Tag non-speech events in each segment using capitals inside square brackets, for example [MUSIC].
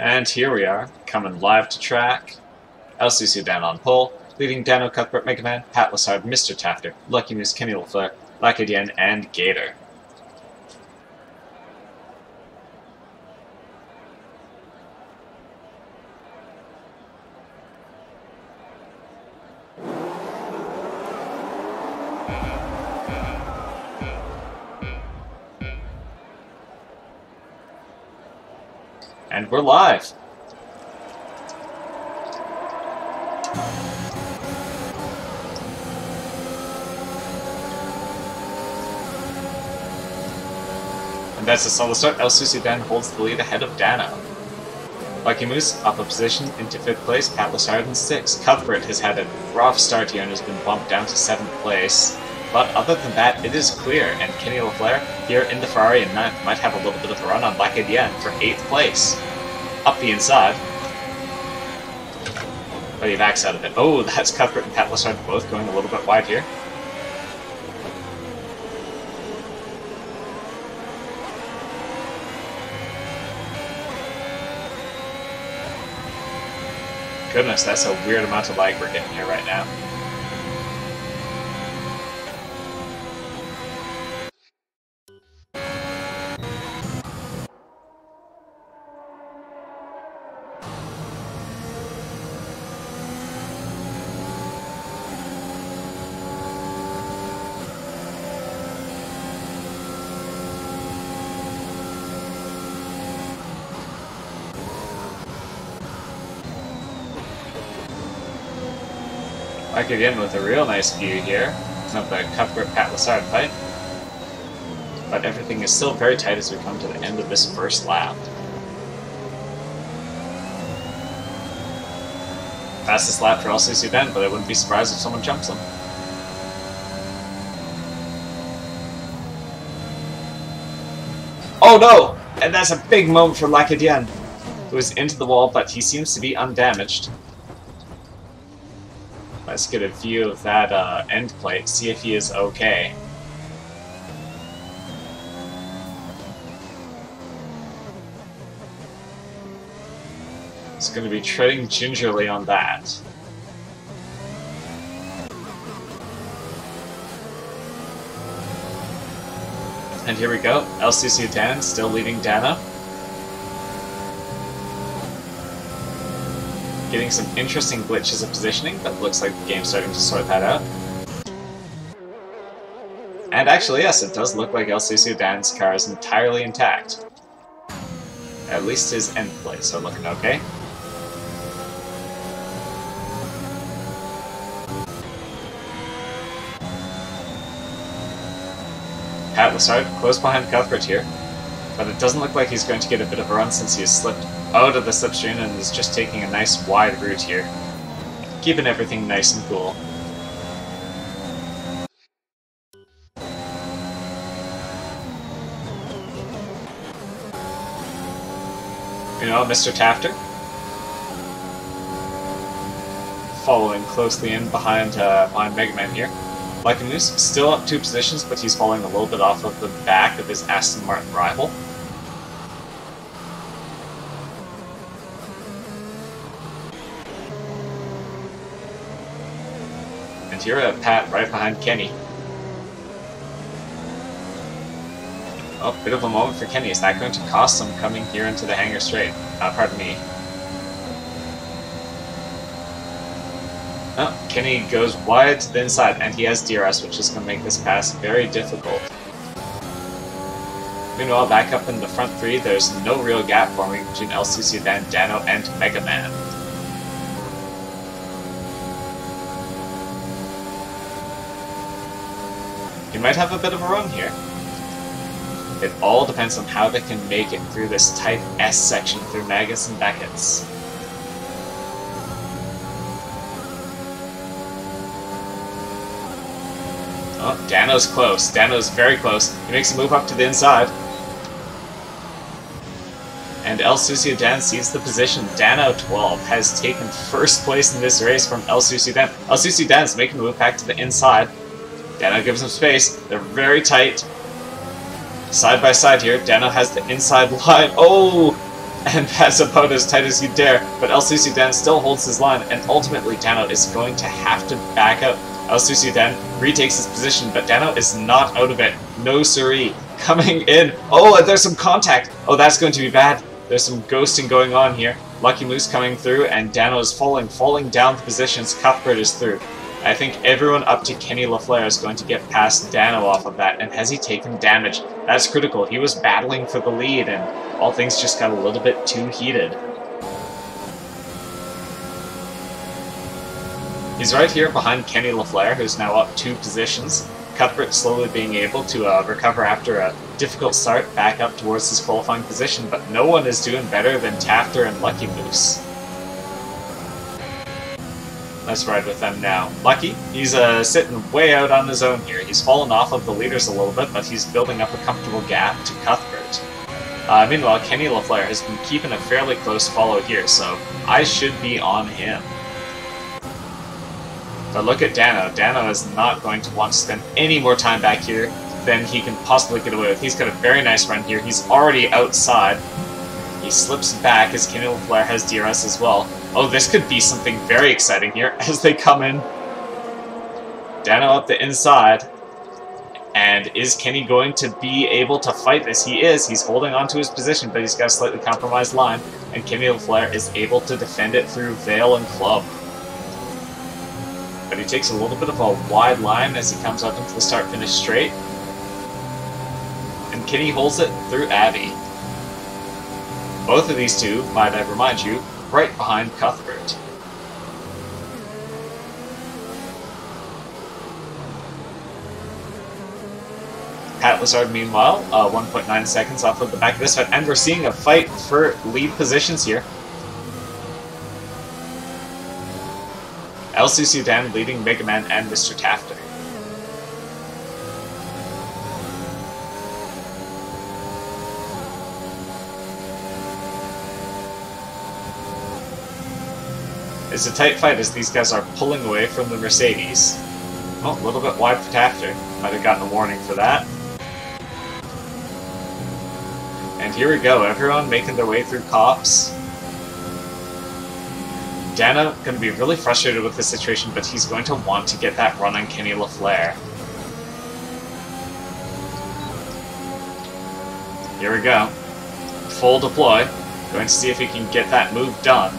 And here we are, coming live to track. LCC Dan on pole, leading Dano Cuthbert Mega Man, Pat Lassard, Mr. Tafter, Lucky Moose, Kenny LaFleur, Lacadien, and Gator. We're live. And that's a solid start. El Sucio Dan holds the lead ahead of Dano. Lucky Moose up a position into 5th place, Pat Lassard in 6th. Cuthbert has had a rough start here and has been bumped down to 7th place. But other than that, it is clear, and Kenny LaFleur here in the Ferrari and might have a little bit of a run on Lacadien for 8th place. The inside. But he backs out of it. Oh, that's Cuthbert and Pat Lassard both going a little bit wide here. Goodness, that's a weird amount of lag we're getting here right now. I could end with a real nice view here of the Cuthbert Pat Lassard fight. But everything is still very tight as we come to the end of this first lap. Fastest lap for LCC event, but I wouldn't be surprised if someone jumps them. Oh no! And that's a big moment for Lacadien, who is into the wall, but he seems to be undamaged. Let's get a view of that uh, end plate, see if he is okay. He's going to be treading gingerly on that. And here we go, LCC Dan still leading Dano. Getting some interesting glitches of positioning, but looks like the game's starting to sort that out. And actually, yes, it does look like LCC Dan's car is entirely intact. At least his end plates are looking okay. Pat Lassard close behind Cuthbert here, but it doesn't look like he's going to get a bit of a run since he has slipped out of the slipstream and is just taking a nice wide route here. Keeping everything nice and cool. You know, Mr. Tafter? Following closely in behind, uh, behind Mega Man here. Moose, still up two positions, but he's falling a little bit off of the back of his Aston Martin rival. At Pat right behind Kenny. Oh, bit of a moment for Kenny. Is that going to cost him coming here into the hangar straight? Uh, pardon me. Oh, Kenny goes wide to the inside, and he has DRS, which is going to make this pass very difficult. Meanwhile, back up in the front three, there's no real gap forming between LCC Dan, Dano, and Mega Man. He might have a bit of a run here. It all depends on how they can make it through this tight S section through Maggotts and Beckett's. Oh, Dano's close. Dano's very close. He makes a move up to the inside. And El Dan sees the position. Dano 12 has taken first place in this race from El Sucio Dan. El is making the move back to the inside. Dano gives him space. They're very tight. Side by side here, Dano has the inside [LAUGHS] line. Oh! And that's about as tight as you dare, but El Dan still holds his line, and ultimately Dano is going to have to back up. El Dan retakes his position, but Dano is not out of it. No siree. Coming in. Oh, and there's some contact. Oh, that's going to be bad. There's some ghosting going on here. Lucky Moose coming through, and Dano is falling, falling down the positions. Cuthbert is through. I think everyone up to Kenny LaFleur is going to get past Dano off of that, and has he taken damage? That's critical. He was battling for the lead, and all things just got a little bit too heated. He's right here behind Kenny LaFleur, who's now up two positions. Cuthbert slowly being able to uh, recover after a difficult start back up towards his qualifying position, but no one is doing better than Tafter and Lucky Moose. Let's ride with them now. Lucky, he's uh, sitting way out on his own here. He's fallen off of the leaders a little bit, but he's building up a comfortable gap to Cuthbert. Uh, meanwhile, Kenny LaFleur has been keeping a fairly close follow here, so I should be on him. But look at Dano. Dano is not going to want to spend any more time back here than he can possibly get away with. He's got a very nice run here. He's already outside. He slips back as Kenny LaFleur has DRS as well. Oh, this could be something very exciting here [LAUGHS] as they come in. Dano up the inside. And is Kenny going to be able to fight this? He is. He's holding on to his position, but he's got a slightly compromised line. And Kenny LaFleur is able to defend it through Vale and Club. But he takes a little bit of a wide line as he comes up into the start-finish straight. And Kenny holds it through Abbey. Both of these two, might I remind you, right behind Cuthbert. Pat Lassard, meanwhile, uh, 1.9 seconds off of the back of this fight, and we're seeing a fight for lead positions here. LCC Dan leading Mega Man and Mr. Tafter. It's a tight fight as these guys are pulling away from the Mercedes. Oh, a little bit wide for Tafter. Might have gotten a warning for that. And here we go, everyone making their way through Copse. Dano going to be really frustrated with the situation, but he's going to want to get that run on Kenny LaFleur. Here we go. Full deploy. Going to see if he can get that move done.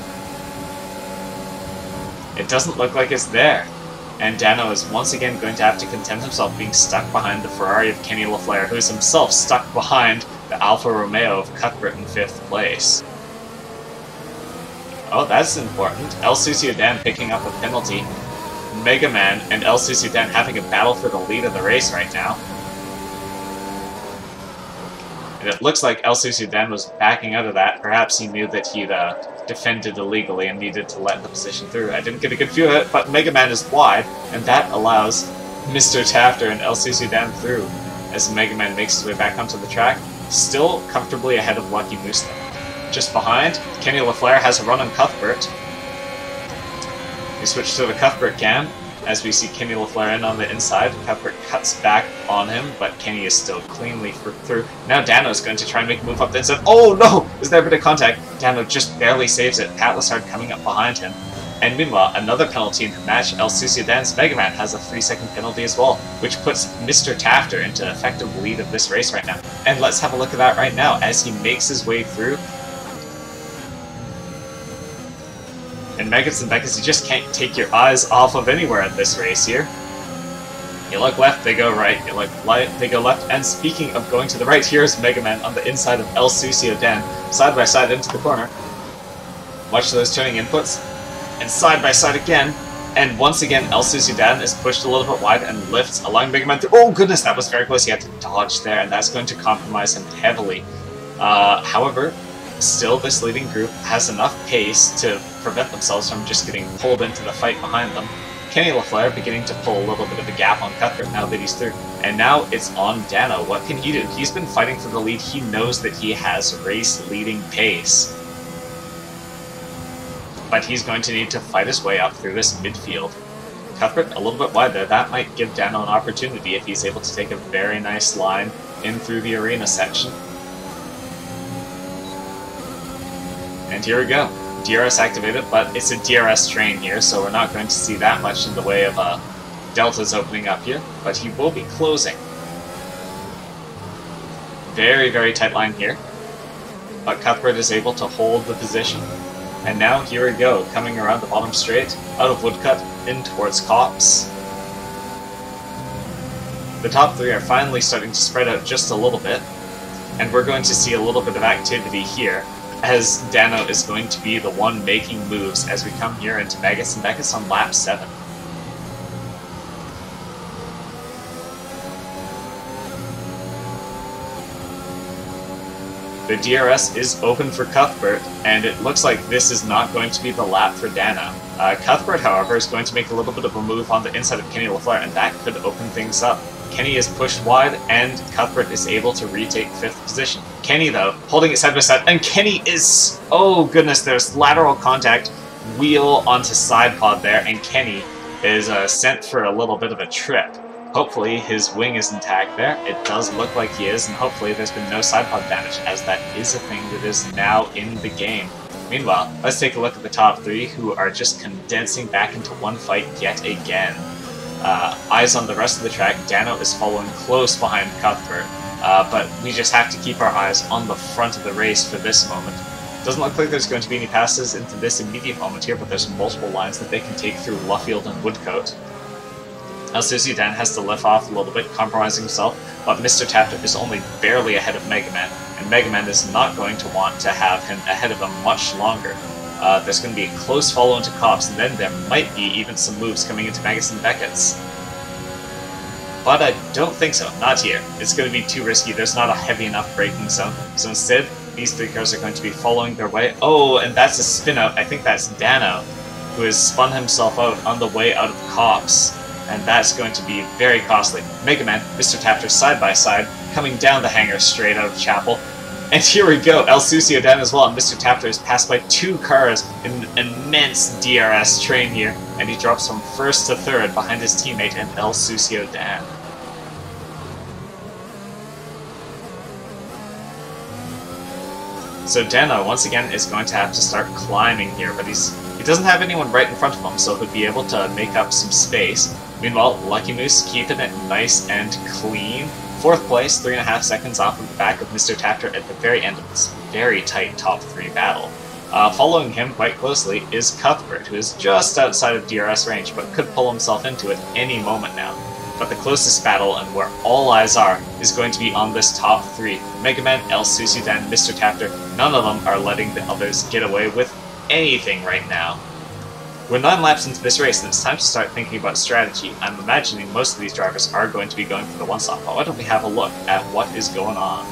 It doesn't look like it's there. And Dano is once again going to have to content himself being stuck behind the Ferrari of Kenny LaFleur, who is himself stuck behind the Alfa Romeo of Cuthbert in fifth place. Oh, that's important. El Sucio picking up a penalty. Mega Man and El Sucio having a battle for the lead of the race right now. And it looks like El Sucio was backing out of that. Perhaps he knew that he'd uh, defended illegally and needed to let the position through. I didn't get a good view of it, but Mega Man is wide, and that allows Mr. Tafter and LCC Dan through as Mega Man makes his way back onto the track, still comfortably ahead of Lucky Moose Just behind, Kenny LaFleur has a run on Cuthbert. We switch to the Cuthbert cam, as we see Kenny LaFleur on the inside, Pepper cuts back on him, but Kenny is still cleanly through. Now Dano's going to try and make a move up the inside. Oh no! Is there a bit of contact? Dano just barely saves it. Pat Lassard coming up behind him. And meanwhile, another penalty in the match, El Dance Mega Man has a 3 second penalty as well, which puts Mr. Tafter into effective lead of this race right now. And let's have a look at that right now as he makes his way through And Maggotts and Becketts, you just can't take your eyes off of anywhere in this race here. You look left, they go right. You look right, they go left. And speaking of going to the right, here's Mega Man on the inside of El Sucio Dan, side by side into the corner. Watch those turning inputs. And side by side again. And once again, El Sucio Dan is pushed a little bit wide and lifts, allowing Mega Man to. Oh goodness, that was very close. He had to dodge there, and that's going to compromise him heavily. Uh, however, still this leading group has enough pace to prevent themselves from just getting pulled into the fight behind them. Kenny LaFleur beginning to pull a little bit of a gap on Cuthbert now that he's through. And now it's on Dano. What can he do? He's been fighting for the lead. He knows that he has race-leading pace. But he's going to need to fight his way up through this midfield. Cuthbert a little bit wide there. That might give Dano an opportunity if he's able to take a very nice line in through the arena section. And here we go. DRS activated, but it's a DRS train here, so we're not going to see that much in the way of uh, deltas opening up here, but he will be closing. Very, very tight line here, but Cuthbert is able to hold the position. And now, here we go, coming around the bottom straight, out of Woodcote, in towards Copse. The top three are finally starting to spread out just a little bit, and we're going to see a little bit of activity here as Dano is going to be the one making moves as we come here into Maggotts and Becketts on lap 7. The DRS is open for Cuthbert, and it looks like this is not going to be the lap for Dano. Uh, Cuthbert, however, is going to make a little bit of a move on the inside of Kenny LaFleur, and that could open things up. Kenny is pushed wide, and Cuthbert is able to retake fifth position. Kenny, though, holding it side by side, and Kenny is... Oh, goodness, there's lateral contact, wheel onto side pod there, and Kenny is uh, sent for a little bit of a trip. Hopefully his wing is intact there. It does look like he is, and hopefully there's been no side pod damage, as that is a thing that is now in the game. Meanwhile, let's take a look at the top three, who are just condensing back into one fight yet again. Uh, eyes on the rest of the track, Dano is following close behind Cuthbert, uh, but we just have to keep our eyes on the front of the race for this moment. Doesn't look like there's going to be any passes into this immediate moment here, but there's multiple lines that they can take through Luffield and Woodcote. El Dan has to lift off a little bit, compromising himself, but Mr. Tafter is only barely ahead of Mega Man, and Mega Man is not going to want to have him ahead of him much longer. Uh, there's going to be a close follow into Copse, and then there might be even some moves coming into Maggotts and Beckett's. But I don't think so, not here. It's going to be too risky, there's not a heavy enough braking zone. So instead, these three cars are going to be following their way. Oh, and that's a spin out. I think that's Dano, who has spun himself out on the way out of Copse. And that's going to be very costly. Mega Man, Mr. Tafter side by side, coming down the hangar straight out of Chapel, [LAUGHS] and here we go, El Sucio down as well, and Mr. Tafter is passed by two cars in an immense DRS train here, and he drops from first to third behind his teammate and El Sucio Dan. So Dano, once again, is going to have to start climbing here, but he's he doesn't have anyone right in front of him, so he'll be able to make up some space. Meanwhile, Lucky Moose keeping it nice and clean, Fourth place, three and a half seconds off of the back of Mr. Tafter at the very end of this very tight top three battle. Uh, following him quite closely is Cuthbert, who is just outside of DRS range, but could pull himself into it any moment now. But the closest battle, and where all eyes are, is going to be on this top three. Mega Man, El Sucio Dan, Mr. Tafter, none of them are letting the others get away with anything right now. We're nine laps into this race, and it's time to start thinking about strategy. I'm imagining most of these drivers are going to be going for the one-stop, but why don't we have a look at what is going on?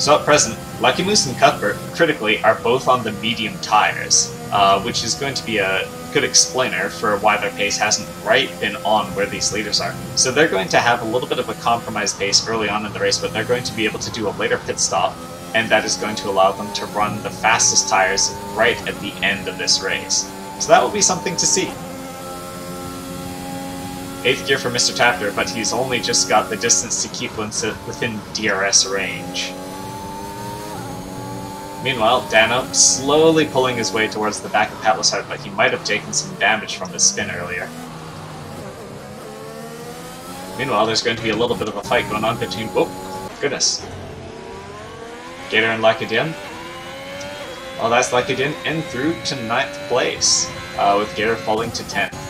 So at present, Lucky Moose and Cuthbert, critically, are both on the medium tires, uh, which is going to be a good explainer for why their pace hasn't right been on where these leaders are. So they're going to have a little bit of a compromised pace early on in the race, but they're going to be able to do a later pit stop and that is going to allow them to run the fastest tires right at the end of this race. So that will be something to see. 8th gear for Mr. Tafter, but he's only just got the distance to keep within DRS range. Meanwhile, Dano slowly pulling his way towards the back of Pat Lassard, but he might have taken some damage from his spin earlier. Meanwhile, there's going to be a little bit of a fight going on between... Oh, goodness. Gator and Lacadien. Well, that's Lacadien in through to ninth place, uh, with Gator falling to 10th.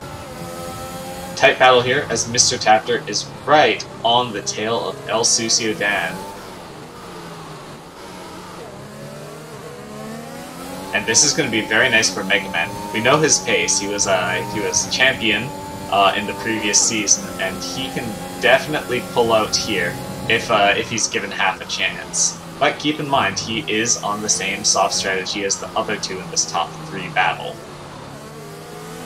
Tight battle here as Mr. Tafter is right on the tail of El Sucio Dan. And this is going to be very nice for Mega Man. We know his pace. He was uh, he was champion uh, in the previous season, and he can definitely pull out here if uh, if he's given half a chance. But keep in mind, he is on the same soft strategy as the other two in this top 3 battle.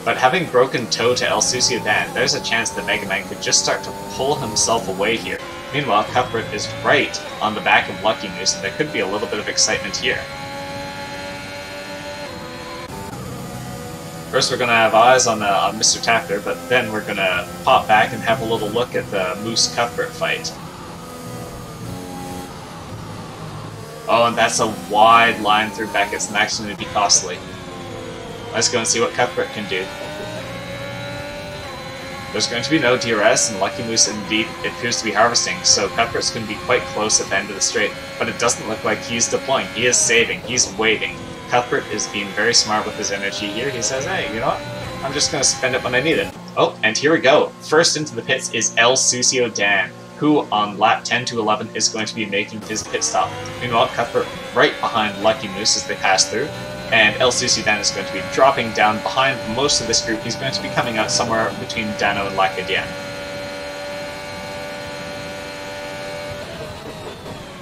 But having broken toe to El Dan, there's a chance that Mega Man could just start to pull himself away here. Meanwhile, Cuthbert is right on the back of Lucky Moose, and there could be a little bit of excitement here. First, we're going to have eyes on, uh, on Mr. Tafter, but then we're going to pop back and have a little look at the Moose Cuthbert fight. Oh, and that's a wide line through Beckett's, going to be costly. Let's go and see what Cuthbert can do. There's going to be no DRS, and Lucky Moose indeed appears to be harvesting, so Cuthbert's going to be quite close at the end of the straight, but it doesn't look like he's deploying. He is saving. He's waiting. Cuthbert is being very smart with his energy here. He says, hey, you know what? I'm just going to spend it when I need it. Oh, and here we go. First into the pits is El Sucio Dan, who on lap 10 to 11 is going to be making his pit stop. Meanwhile, Cuthbert right behind Lucky Moose as they pass through, and Sucio Dan is going to be dropping down behind most of this group. He's going to be coming out somewhere between Dano and Lacadien.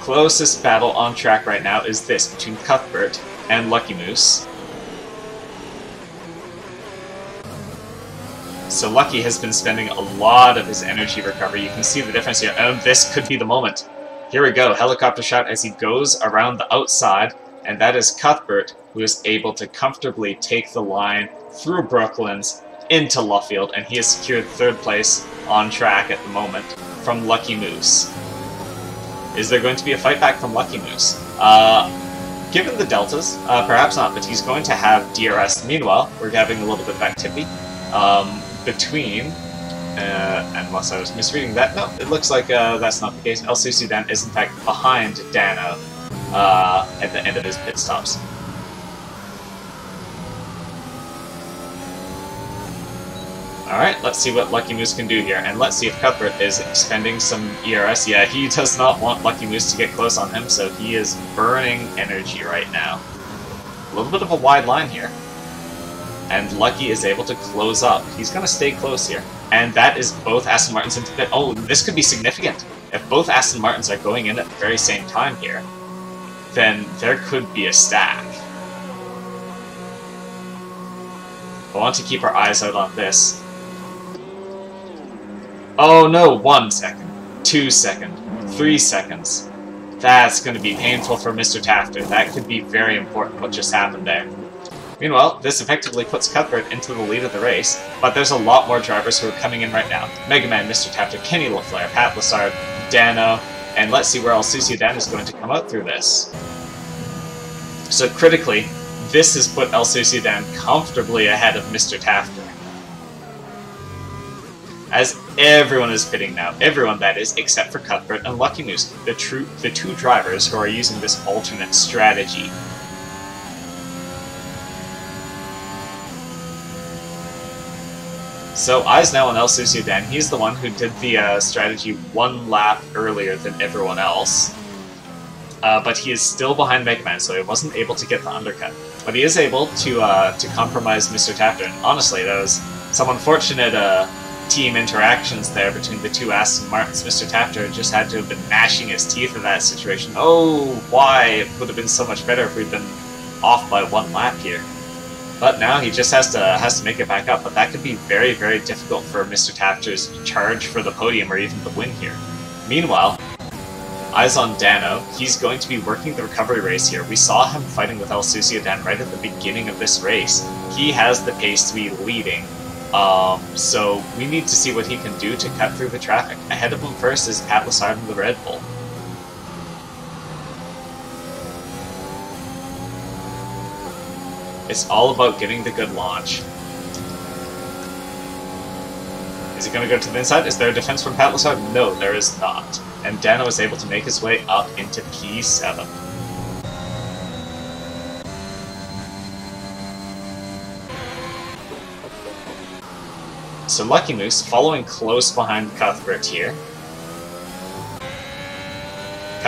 Closest battle on track right now is this between Cuthbert and Lucky Moose. So Lucky has been spending a lot of his energy recovery. You can see the difference here. And this could be the moment. Here we go. Helicopter shot as he goes around the outside. And that is Cuthbert, who is able to comfortably take the line through Brooklands into Luffield. And he has secured third place on track at the moment from Lucky Moose. Is there going to be a fight back from Lucky Moose? Uh, given the deltas, uh, perhaps not, but he's going to have DRS. Meanwhile, we're having a little bit of activity um, between, uh, unless I was misreading that, no, it looks like uh, that's not the case. El Sudan is in fact behind Dano uh, at the end of his pit stops. Alright, let's see what Lucky Moose can do here, and let's see if Cuthbert is expending some ERS. Yeah, he does not want Lucky Moose to get close on him, so he is burning energy right now. A little bit of a wide line here. And Lucky is able to close up. He's going to stay close here. And that is both Aston Martins into pit. Oh, this could be significant. If both Aston Martins are going in at the very same time here, then there could be a stack. I want to keep our eyes out on this. Oh no, one second, two second, three seconds. That's going to be painful for Mr. Tafter. That could be very important what just happened there. Meanwhile, this effectively puts Cuthbert into the lead of the race, but there's a lot more drivers who are coming in right now. Mega Man, Mr. Tafter, Kenny LaFleur, Pat Lassard, Dano, and let's see where Sucio Dan is going to come out through this. So critically, this has put El Dan comfortably ahead of Mr. Tafter as everyone is pitting now. Everyone, that is, except for Cuthbert and Lucky Moose, the, true, the two drivers who are using this alternate strategy. So eyes now on El Dan. He's the one who did the uh, strategy one lap earlier than everyone else. Uh, but he is still behind Mega Man, so he wasn't able to get the undercut. But he is able to uh, to compromise Mr. Tafter. And honestly, was some unfortunate uh, team interactions there between the two Aston Martins. Mr. Tafter just had to have been gnashing his teeth in that situation. Oh, why? It would have been so much better if we'd been off by one lap here. But now he just has to has to make it back up. But that could be very, very difficult for Mr. Tafter's charge for the podium or even the win here. Meanwhile, eyes on Dano. He's going to be working the recovery race here. We saw him fighting with El Dan right at the beginning of this race. He has the pace to be leading um, so we need to see what he can do to cut through the traffic. Ahead of him first is Pat Lassard and the Red Bull. It's all about getting the good launch. Is he going to go to the inside? Is there a defense from Pat Lassard? No, there is not. And Dano is able to make his way up into P7. So Lucky Moose following close behind Cuthbert here.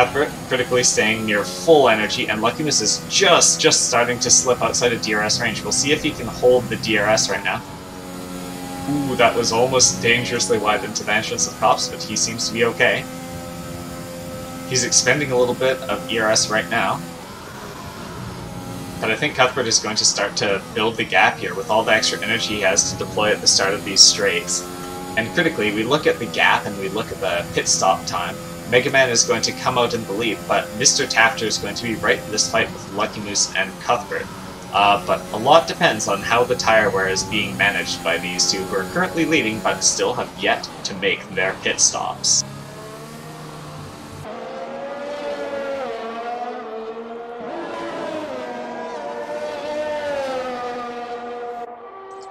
Cuthbert critically staying near full energy, and Lucky Moose is just, just starting to slip outside of DRS range. We'll see if he can hold the DRS right now. Ooh, that was almost dangerously wide into the entrance of Copse, but he seems to be okay. He's expending a little bit of ERS right now. But I think Cuthbert is going to start to build the gap here with all the extra energy he has to deploy at the start of these straights. And critically, we look at the gap and we look at the pit stop time. Mega Man is going to come out in the lead, but Mr. Tafter is going to be right in this fight with Lucky Moose and Cuthbert. Uh, but a lot depends on how the tire wear is being managed by these two, who are currently leading but still have yet to make their pit stops.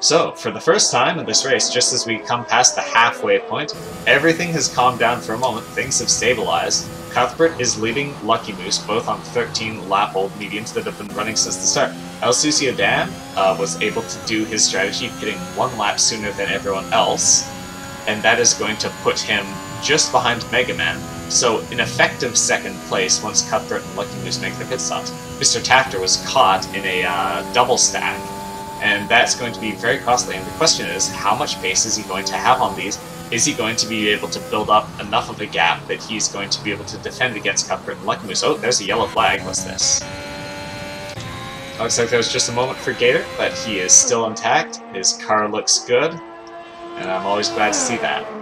So, for the first time in this race, just as we come past the halfway point, everything has calmed down for a moment, things have stabilized. Cuthbert is leading Lucky Moose both on 13 lap old mediums that have been running since the start. El Sucio Dan uh, was able to do his strategy, pitting one lap sooner than everyone else, and that is going to put him just behind Mega Man. So, in effective second place once Cuthbert and Lucky Moose make their pit stops. Mr. Tafter was caught in a uh, double stack and that's going to be very costly. And the question is, how much pace is he going to have on these? Is he going to be able to build up enough of a gap that he's going to be able to defend against Cuthbert and Lucky Moose? Oh, there's a yellow flag. What's this? Looks like there was just a moment for Gator, but he is still intact. His car looks good, and I'm always glad to see that.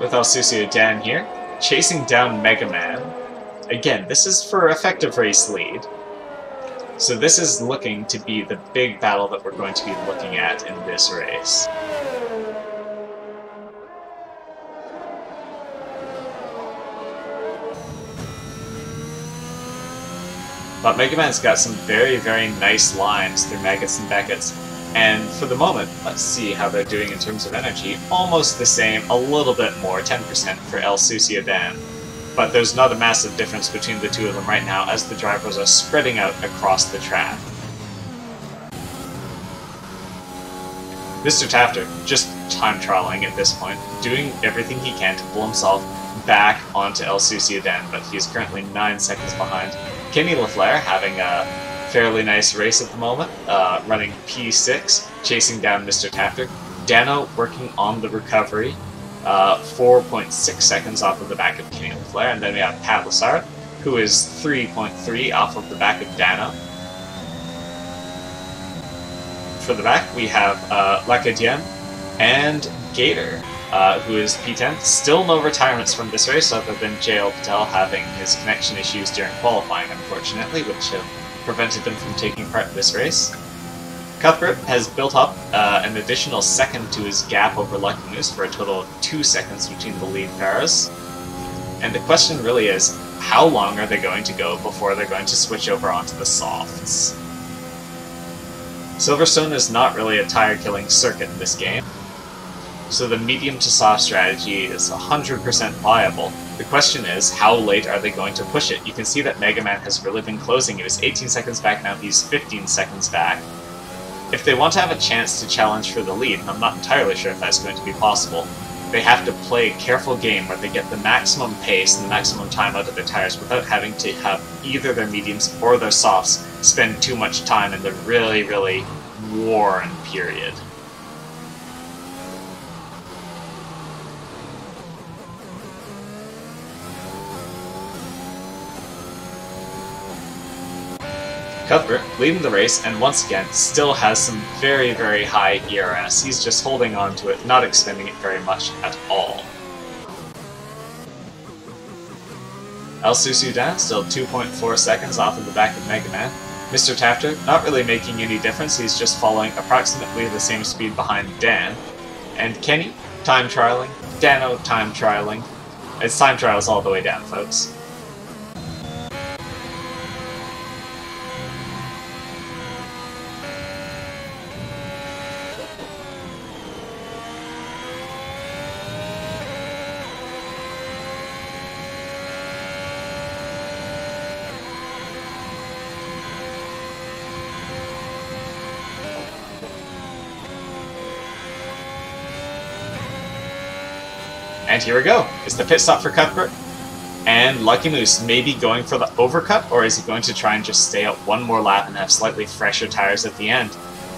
With El Dan here, chasing down Mega Man. Again, this is for effective race lead. So this is looking to be the big battle that we're going to be looking at in this race. But Mega Man's got some very, very nice lines through Maggotts and Beckett's and for the moment, let's see how they're doing in terms of energy. Almost the same, a little bit more, 10% for El Sucio Dan. But there's not a massive difference between the two of them right now as the drivers are spreading out across the track. Mr. Tafter, just time trialing at this point, doing everything he can to pull himself back onto El Sucio Dan, but he's currently 9 seconds behind. Kenny LaFleur having a fairly nice race at the moment, uh, running P6, chasing down Mr. Tafter. Dano working on the recovery, uh, 4.6 seconds off of the back of Kenny LaFleur, and then we have Pat Lassard, who is 3.3 off of the back of Dano. For the back, we have uh, Lacadien and Gator, uh, who is P10. Still no retirements from this race, other than JL Patel having his connection issues during qualifying, unfortunately, which have prevented them from taking part in this race. Cuthbert has built up uh, an additional second to his gap over Lucky Moose for a total of two seconds between the lead pairs. And the question really is, how long are they going to go before they're going to switch over onto the softs? Silverstone is not really a tire-killing circuit in this game, so the medium to soft strategy is 100% viable. The question is, how late are they going to push it? You can see that Mega Man has really been closing. He was 18 seconds back, now he's 15 seconds back. If they want to have a chance to challenge for the lead, and I'm not entirely sure if that's going to be possible, they have to play a careful game where they get the maximum pace and the maximum time out of their tires without having to have either their mediums or their softs spend too much time in the really, really worn period. Cuthbert, leading the race, and once again, still has some very, very high ERS. He's just holding on to it, not expending it very much at all. El Sucio Dan still 2.4 seconds off of the back of Mega Man. Mr. Tafter, not really making any difference, he's just following approximately the same speed behind Dan. And Kenny, time trialing. Dano, time trialing. It's time trials all the way down, folks. And here we go. It's the pit stop for Cuthbert. And Lucky Moose may be going for the overcut, or is he going to try and just stay out one more lap and have slightly fresher tires at the end?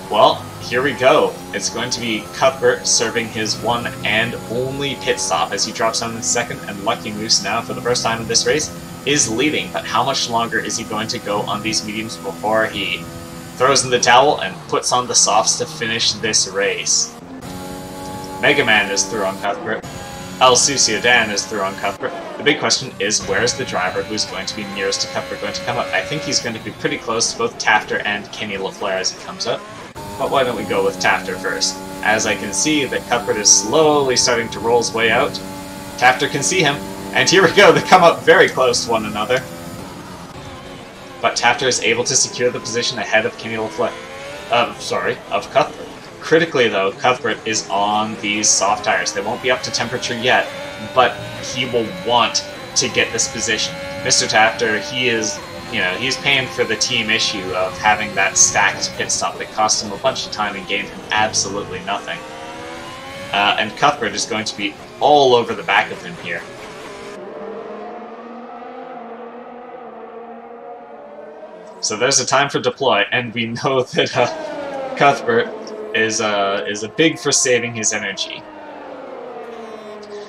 Well, here we go. It's going to be Cuthbert serving his one and only pit stop as he drops down in second, and Lucky Moose now, for the first time in this race, is leading. But how much longer is he going to go on these mediums before he throws in the towel and puts on the softs to finish this race? Mega Man is through on Cuthbert. El Dan is through on Cuthbert. The big question is where's the driver who's going to be nearest to Cuthbert going to come up? I think he's going to be pretty close to both Tafter and Kenny LaFleur as he comes up. But why don't we go with Tafter first? As I can see that Cuthbert is slowly starting to roll his way out. Tafter can see him, and here we go, they come up very close to one another. But Tafter is able to secure the position ahead of Kenny LaFleur. Uh, sorry, of Cuthbert. Critically, though, Cuthbert is on these soft tires. They won't be up to temperature yet, but he will want to get this position. Mr. Tafter, he is, you know, he's paying for the team issue of having that stacked pit stop that cost him a bunch of time and gained him absolutely nothing. Uh, and Cuthbert is going to be all over the back of him here. So there's a time for deploy, and we know [LAUGHS] that uh, Cuthbert is uh, is a big for saving his energy.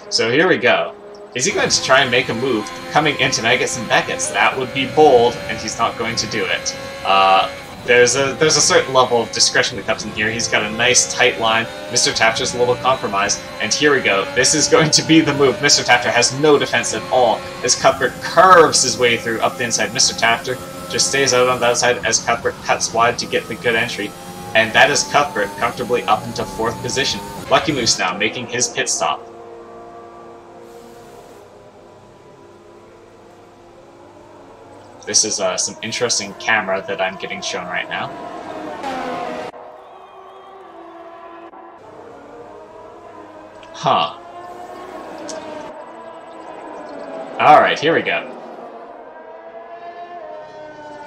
So here we go. Is he going to try and make a move coming into Maggotts and Beckett's? That would be bold, and he's not going to do it. Uh, there's a there's a certain level of discretion that comes in here. He's got a nice tight line. Mr. Tafter's a little compromised, and here we go. This is going to be the move. Mr. Tafter has no defense at all as Cuthbert curves his way through up the inside. Mr. Tafter just stays out on the outside as Cuthbert cuts wide to get the good entry. And that is Cuthbert comfortably up into fourth position. Lucky Moose now making his pit stop. This is uh, some interesting camera that I'm getting shown right now. Huh. Alright, here we go.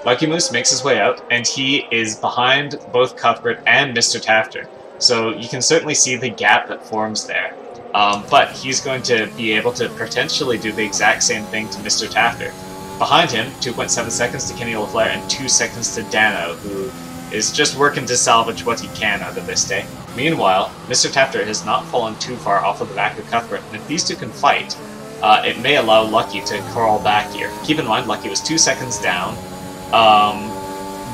Lucky Moose makes his way out, and he is behind both Cuthbert and Mr. Tafter. So you can certainly see the gap that forms there. Um, but he's going to be able to potentially do the exact same thing to Mr. Tafter. Behind him, 2.7 seconds to Kenny LaFleur and 2 seconds to Dano, who is just working to salvage what he can out of this day. Meanwhile, Mr. Tafter has not fallen too far off of the back of Cuthbert, and if these two can fight, uh, it may allow Lucky to crawl back here. Keep in mind, Lucky was 2 seconds down, um,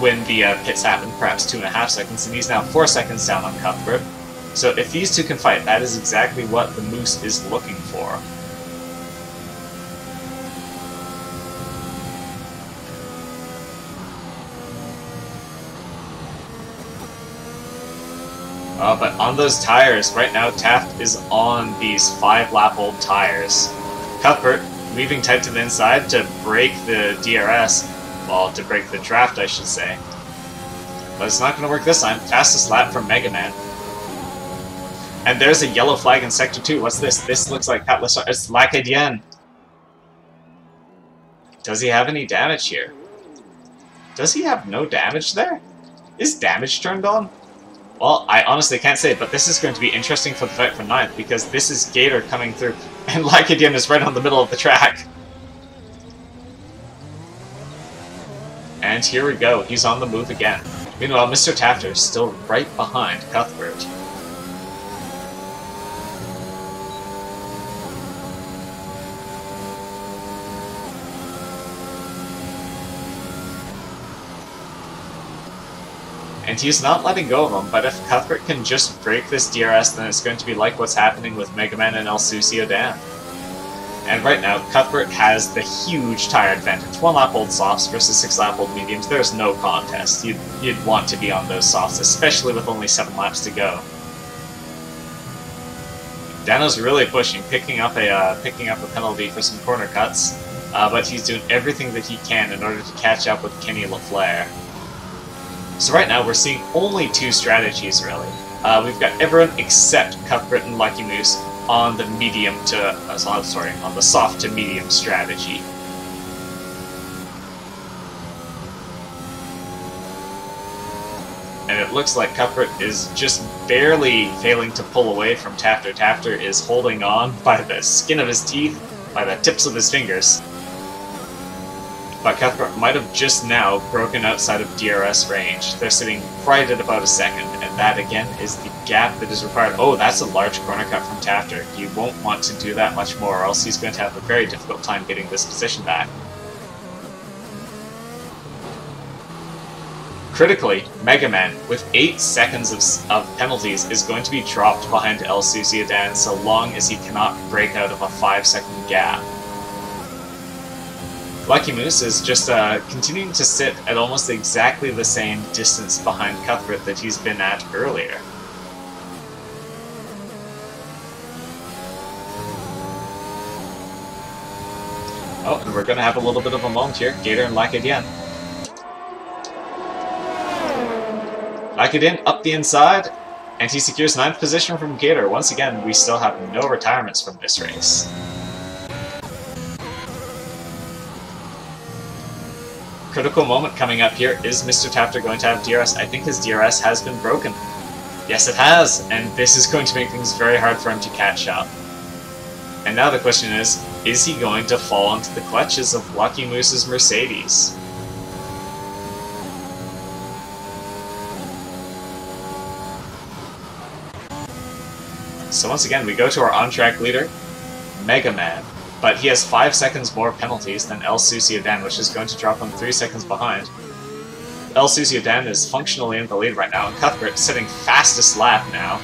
when the uh, pits happened, perhaps two and a half seconds, and he's now four seconds down on Cuthbert. So if these two can fight, that is exactly what the Moose is looking for. Uh, but on those tires, right now Taft is on these five lap old tires. Cuthbert leaving tight to the inside to break the DRS, to break the draft, I should say. But it's not going to work this time. Fastest lap from Mega Man. And there's a yellow flag in Sector 2. What's this? This looks like Lissard. It's Lacadien. Does he have any damage here? Does he have no damage there? Is damage turned on? Well, I honestly can't say, but this is going to be interesting for the fight for 9th, because this is Gator coming through, [LAUGHS] and Lacadien is right on the middle of the track. And here we go, he's on the move again. Meanwhile, Mr. Tafter is still right behind Cuthbert. And he's not letting go of him, but if Cuthbert can just break this DRS, then it's going to be like what's happening with Mega Man and El Sucio Dan. And right now, Cuthbert has the huge tire advantage. One lap old softs versus six lap old mediums. There's no contest. You'd, you'd want to be on those softs, especially with only seven laps to go. Dano's really pushing, picking up a uh, picking up a penalty for some corner cuts, uh, but he's doing everything that he can in order to catch up with Kenny LaFleur. So right now we're seeing only two strategies really. Uh, we've got everyone except Cuthbert and Lucky Moose on the medium to, uh, sorry, on the soft to medium strategy. And it looks like Cuthbert is just barely failing to pull away from Tafter. Tafter is holding on by the skin of his teeth, by the tips of his fingers. But Cuthbert might have just now broken outside of DRS range. They're sitting right at about a second, and that again is the gap that is required. Oh, that's a large corner cut from Tafter. You won't want to do that much more, or else he's going to have a very difficult time getting this position back. Critically, Mega Man, with 8 seconds of, of penalties, is going to be dropped behind El Sucio Dan so long as he cannot break out of a 5 second gap. Lucky Moose is just uh, continuing to sit at almost exactly the same distance behind Cuthbert that he's been at earlier. Oh, and we're going to have a little bit of a moment here. Gator and Lacadien. Lacadien up the inside, and he secures 9th position from Gator. Once again, we still have no retirements from this race. Critical moment coming up here. Is Mr. Tafter going to have DRS? I think his DRS has been broken. Yes, it has, and this is going to make things very hard for him to catch up. And now the question is, is he going to fall into the clutches of Lucky Moose's Mercedes? So once again, we go to our on-track leader, Mega Man, but he has 5 seconds more penalties than El Sucio Dan, which is going to drop him 3 seconds behind. El Sucio Dan is functionally in the lead right now, and Cuthbert sitting fastest lap now,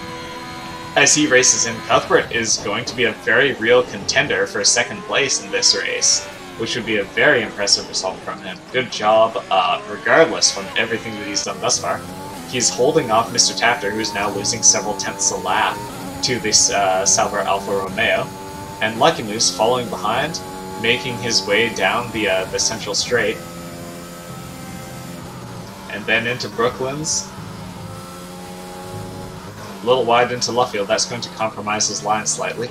as he races in, Cuthbert is going to be a very real contender for second place in this race, which would be a very impressive result from him. Good job, uh, regardless from everything that he's done thus far. He's holding off Mr. Tafter, who's now losing several tenths a lap to this uh, Sauber Alfa Romeo, and Lucky Moose following behind, making his way down the uh, the central straight, and then into Brooklands, a little wide into Luffield, that's going to compromise his line slightly.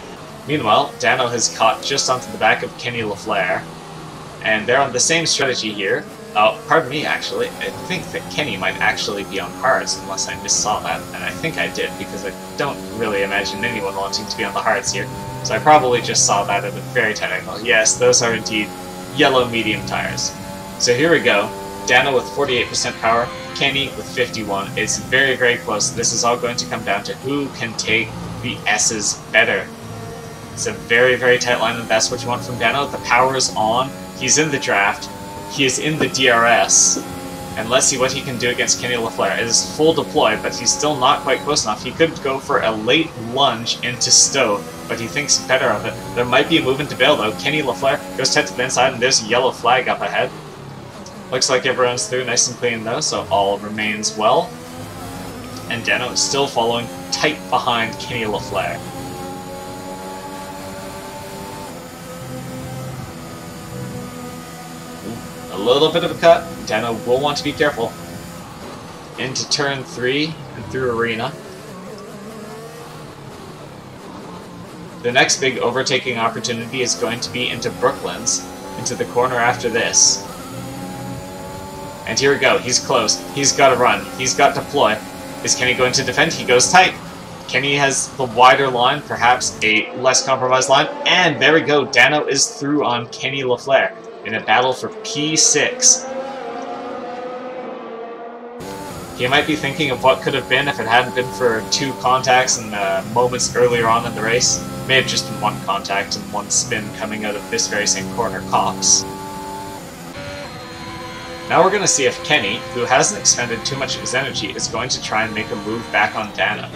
Meanwhile, Dano has caught just onto the back of Kenny LaFleur, and they're on the same strategy here. Oh, pardon me, actually. I think that Kenny might actually be on hards, unless I missaw that, and I think I did, because I don't really imagine anyone wanting to be on the hards here. So I probably just saw that at a very tight angle. Yes, those are indeed yellow medium tires. So here we go. Dano with 48% power, Kenny with 51. It's very, very close. This is all going to come down to who can take the S's better. It's a very, very tight line, and that's what you want from Dano. The power is on. He's in the draft. He is in the DRS. And let's see what he can do against Kenny LaFleur. It is full deploy, but he's still not quite close enough. He could go for a late lunge into Stowe, but he thinks better of it. There might be a move into Vale, though. Kenny LaFleur goes head to the inside, and there's a yellow flag up ahead. Looks like everyone's through nice and clean though, so all remains well. And Dano is still following tight behind Kenny LaFleur. A little bit of a cut. Dano will want to be careful. Into turn 3 and through Arena. The next big overtaking opportunity is going to be into Brooklands, into the corner after this. And here we go. He's close. He's got to run. He's got to deploy. Is Kenny going to defend? He goes tight. Kenny has the wider line, perhaps a less compromised line. And there we go. Dano is through on Kenny LaFleur in a battle for P6. He might be thinking of what could have been if it hadn't been for two contacts and uh, moments earlier on in the race. May have just been one contact and one spin coming out of this very same corner, Cox. Now we're going to see if Kenny, who hasn't expended too much of his energy, is going to try and make a move back on Dano.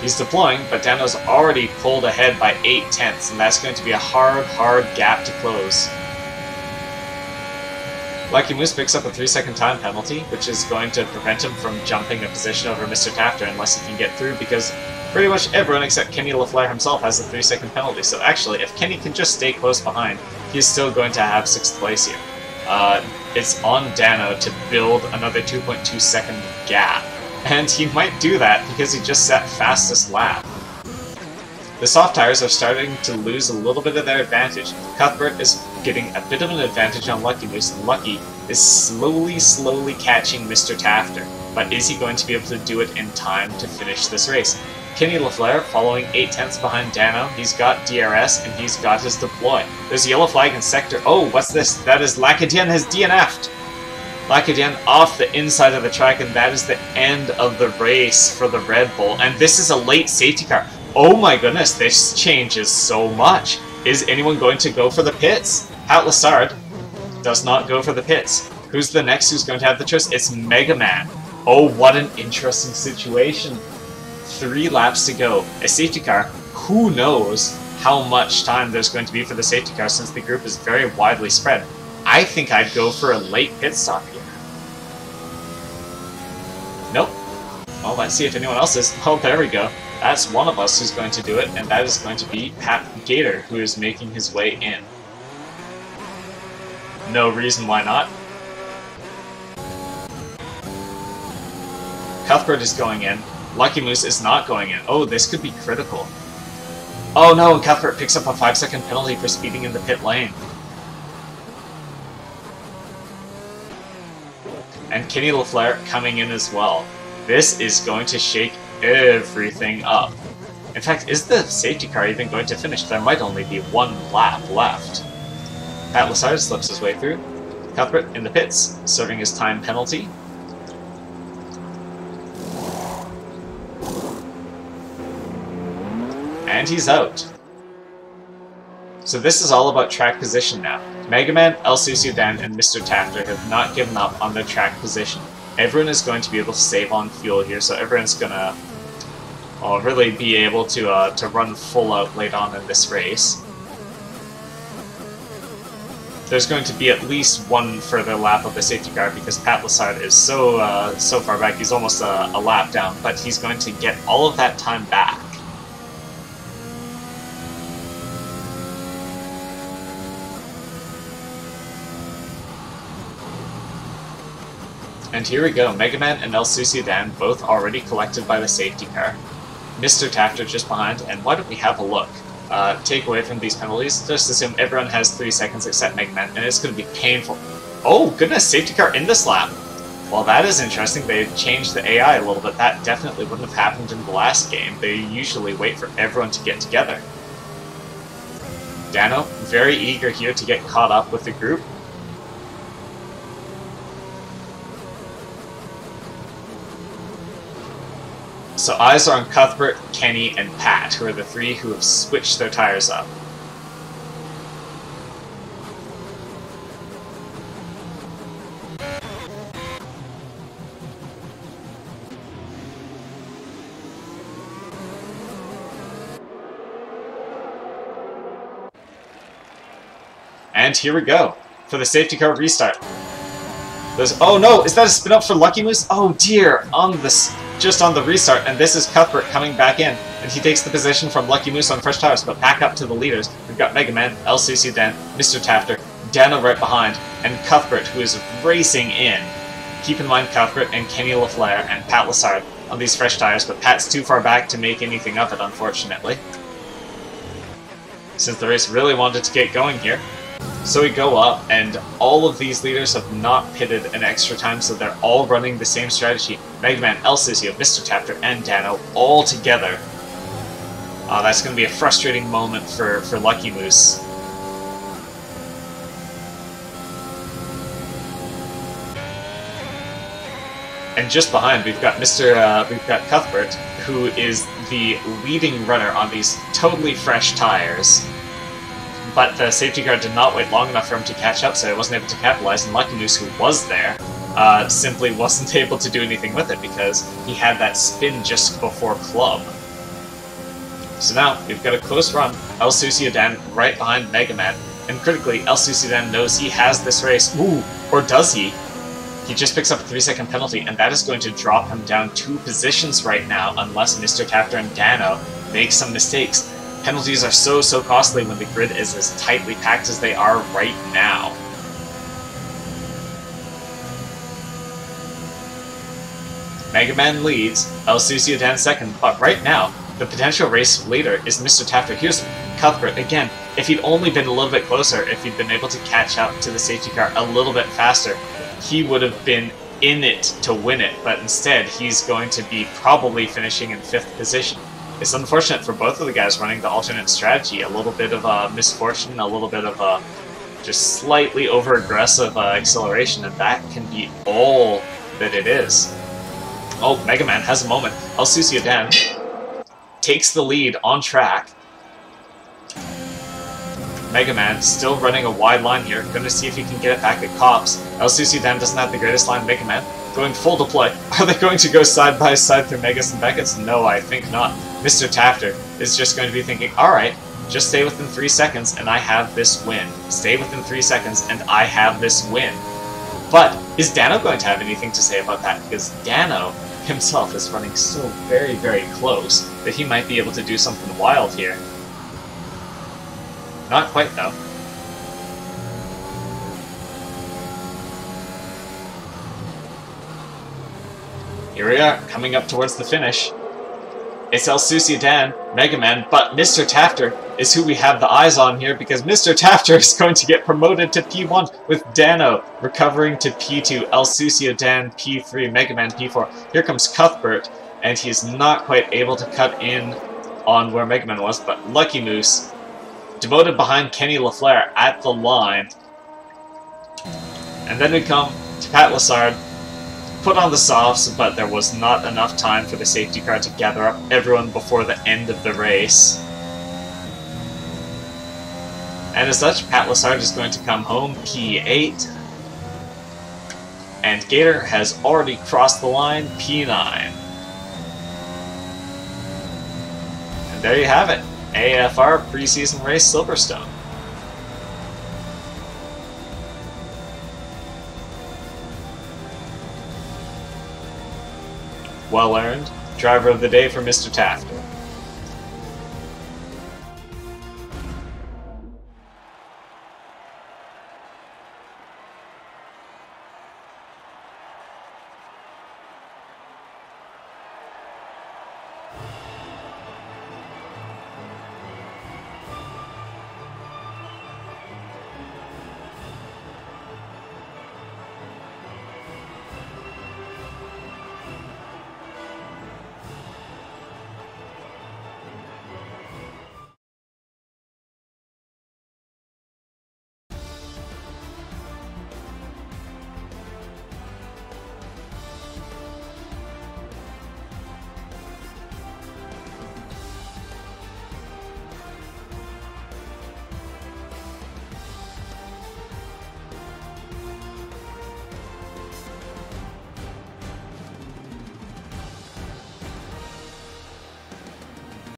He's deploying, but Dano's already pulled ahead by 8 tenths, and that's going to be a hard, hard gap to close. Lucky Moose picks up a 3 second time penalty, which is going to prevent him from jumping a position over Mr. Tafter unless he can get through, because pretty much everyone except Kenny LaFleur himself has a 3 second penalty. So actually, if Kenny can just stay close behind, he's still going to have 6th place here. Uh, it's on Dano to build another 2.2 second gap. And he might do that because he just set fastest lap. The soft tires are starting to lose a little bit of their advantage. Cuthbert is getting a bit of an advantage on Lucky and Lucky is slowly, slowly catching Mr. Tafter. But is he going to be able to do it in time to finish this race? Kenny LaFleur following 8 tenths behind Dano. He's got DRS and he's got his deploy. There's a yellow flag in sector. Oh, what's this? That is Lacadien has DNF'd. Lacadien off the inside of the track, and that is the end of the race for the Red Bull. And this is a late safety car. Oh my goodness, this changes so much. Is anyone going to go for the pits? Pat Lassard does not go for the pits. Who's the next who's going to have the choice? It's Mega Man. Oh, what an interesting situation. Three laps to go. A safety car. Who knows how much time there's going to be for the safety car since the group is very widely spread. I think I'd go for a late pit stop here. Let's see if anyone else is. Oh, there we go. That's one of us who's going to do it, and that is going to be Pat Gator, who is making his way in. No reason why not. Cuthbert is going in. Lucky Moose is not going in. Oh, this could be critical. Oh no, Cuthbert picks up a 5 second penalty for speeding in the pit lane. And Kenny LaFleur coming in as well. This is going to shake everything up. In fact, is the safety car even going to finish? There might only be one lap left. Pat Lassard slips his way through. Cuthbert in the pits, serving his time penalty. And he's out. So this is all about track position now. Mega Man, El Dan, and Mr. Tafter have not given up on their track position. Everyone is going to be able to save on fuel here, so everyone's gonna uh, really be able to uh, to run full out late on in this race. There's going to be at least one further lap of the safety car because Pat Lassard is so uh, so far back, he's almost a, a lap down, but he's going to get all of that time back. And here we go, Mega Man and El Dan both already collected by the safety car. Mr. Tafter just behind, and why don't we have a look? Uh, take away from these penalties, just assume everyone has 3 seconds except Mega Man, and it's going to be painful. Oh, goodness, safety car in this lap! Well, that is interesting. They've changed the AI a little bit. That definitely wouldn't have happened in the last game. They usually wait for everyone to get together. Dano, very eager here to get caught up with the group. So eyes are on Cuthbert, Kenny, and Pat, who are the three who have switched their tires up. And here we go, for the safety car restart. There's, oh no, is that a spin up for Lucky Moose? Oh dear, on this just on the restart, and this is Cuthbert coming back in, and he takes the position from Lucky Moose on fresh tires, but back up to the leaders. We've got Mega Man, LCC Dan, Mr. Tafter, Dano right behind, and Cuthbert, who is racing in. Keep in mind Cuthbert and Kenny LaFleur and Pat Lassard on these fresh tires, but Pat's too far back to make anything of it, unfortunately. Since the race really wanted to get going here. So we go up, and all of these leaders have not pitted an extra time, so they're all running the same strategy. Mega Man, El Sucio, Mr. Tafter, and Dano all together. Uh, that's going to be a frustrating moment for, for Lucky Moose. And just behind, we've got Mr. Uh, we've got Cuthbert, who is the leading runner on these totally fresh tires but the safety car did not wait long enough for him to catch up, so he wasn't able to capitalize, and Lucky Moose, who was there, uh, simply wasn't [LAUGHS] able to do anything with it because he had that spin just before club. So now, we've got a close run, El right behind Mega Man, and critically, El knows he has this race. Ooh, or does he? He just picks up a 3 second penalty, and that is going to drop him down two positions right now unless Mr. Tafter and Dano make some mistakes. Penalties are so, so costly when the grid is as tightly packed as they are right now. Mega Man leads, El Dan second, but right now, the potential race leader is Mr. Tafter. Here's Cuthbert again. If he'd only been a little bit closer, if he'd been able to catch up to the safety car a little bit faster, he would have been in it to win it, but instead he's going to be probably finishing in fifth position it's unfortunate for both of the guys running the alternate strategy. A little bit of a misfortune, a little bit of a just slightly over-aggressive uh, acceleration, and that can be all that it is. Oh, Mega Man has a moment. El Sucio takes the lead on track. Mega Man still running a wide line here. Gonna see if he can get it back at Copse. El Sucio Dan doesn't have the greatest line. Mega Man going full deploy. [LAUGHS] Are they going to go side by side through Maggotts and Becketts? No, I think not. Mr. Tafter is just going to be thinking, alright, just stay within three seconds and I have this win. Stay within three seconds and I have this win. But is Dano going to have anything to say about that? Because Dano himself is running so very, very close that he might be able to do something wild here. Not quite, though. Here we are, coming up towards the finish. It's El Sucio Dan, Mega Man, but Mr. Tafter is who we have the eyes on here because Mr. Tafter [LAUGHS] is going to get promoted to P1 with Dano recovering to P2, El Sucio Dan P3, Mega Man P4. Here comes Cuthbert, and he's not quite able to cut in on where Mega Man was, but Lucky Moose demoted behind Kenny LaFleur at the line. And then we come to Pat Lassard, put on the softs, but there was not enough time for the safety car to gather up everyone before the end of the race. And as such, Pat Lassard is going to come home P8. And Gator has already crossed the line P9. And there you have it. AFR preseason race Silverstone. Well earned. Driver of the day for Mr. Taft.